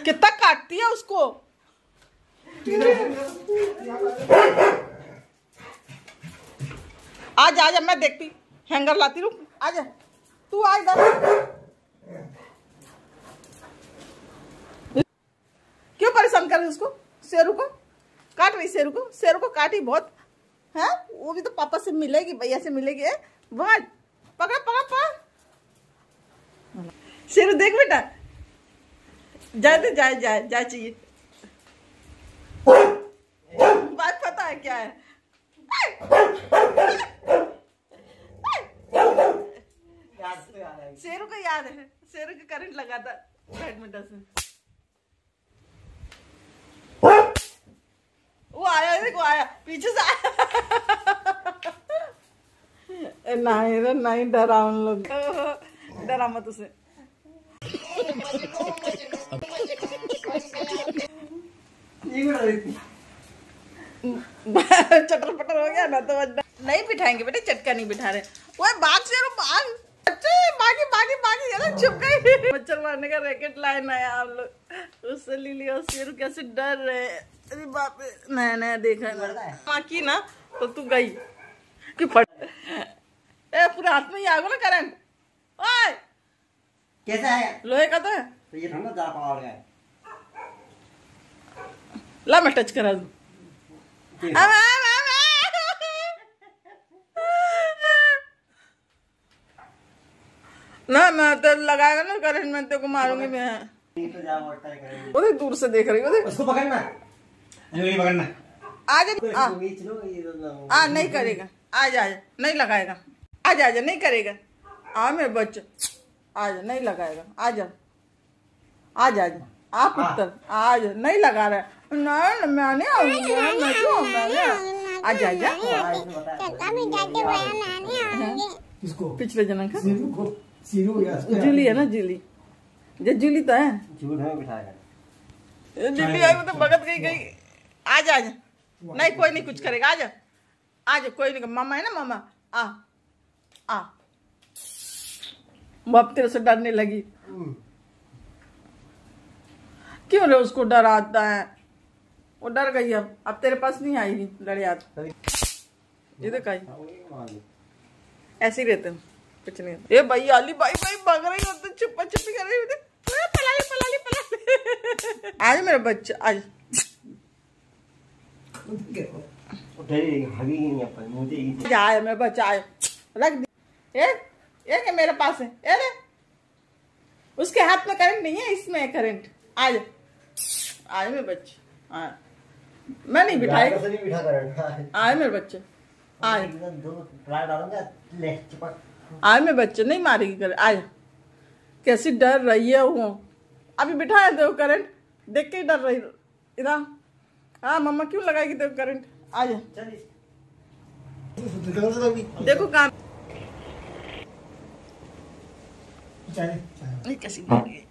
कितना काटती है उसको? आज आज मैं देखती, हैंगर लाती रुक आ जा तू आ इधर। क्यों परेशान कर रही उसको? शेरू को? काट रही शेरू को? शेरू को काटी बहुत। है? वो भी तो पापा से मिलेगी, भैया से मिलेगी बहुत पकड़ पकड़ पकड़। शेरू देख बेटा जाए तो जाए जाए जाए चाहिए। बात पता है क्या है? शेरू को याद है। शेरू का करंट लगा था बैडमिंटन से वो आया देखो आया पीछे से आया। नहीं नहीं डरा उन लोग। डरा मत उसे। चटर पटर हो गया ना तो नहीं बिठाएँगे बेटे चटका नहीं बिठा रहे। वो बाघ से बागी बागी बागी गई मच्छर मारने का रैकेट लाए नया लोग। उससे ली लिया शेर कैसे डर रहे अरे बाप नया नया देखा ना माँ की ना तो तू गई। कि फट ए पूरे हाथ में ही आ गया ना करंट ओए! कैसा है? लोहे का तो है। तो ये ठंडा पकड़ गया ला मैं टच करा दूँ। अब, अब, अब। ना मैं तो लगाएगा ना करंट में तेरे को मारूँगी मैं। तो उधर दूर से देख रही उधर। उसको पकड़ना अंगली पकड़ना आ आ, तो आ नहीं करेगा। आज जा आ जा नहीं लगाएगा। आज जा आ जा नहीं करेगा। आ मेरे बच्चे। आ जा नहीं लगाएगा। आ आज आ जा आ जा आ पुत्र आ जा नहीं लगा रहा। है नहीं मैं नहीं आऊँगी मैं मैं क्यों आऊँगा मैं? आ जा आ जा हाँ, इसने किसको? पिछले जन्म का? सीरू को। सीरू हो गया जूली है ना जूली। जे जूली तो है। में जूली आई तो भगत गई गई। आ जा आ जा नहीं कोई नहीं कुछ करेगा। आ जा आ जा कोई नहीं। मामा है ना मामा? आ आ। वो अब तेरे से डरने लगी। क्यों रे उसको डर आता है? वो डर गई अब। अब तेरे पास नहीं डर याद ये देख आई। ऐसे ही रहते हैं। कुछ नहीं। ए भाई, आली भाई भाई, भाग रही हो। तो छुपा छुपी कर रही होती आज मेरा बच्चा आज आया मेरा बच्चा आया रख दी। ए ये मेरे पास है? ए उसके हाथ में करंट नहीं है, इसमें करंट आज आज मेरे बच्चे। आया मैं नहीं बिठाएगा नहीं बिठा कर आए मेरे बच्चे। आए। आए मेरे बच्चे नहीं मारेगी कर। आए। कैसी डर रही है वो। अभी बिठाया दो करंट। देख के ही डर रही। इधर। हाँ मम्मा क्यों लगाएगी तेरे करंट? आ जा देखो ये कैसी डर रही है।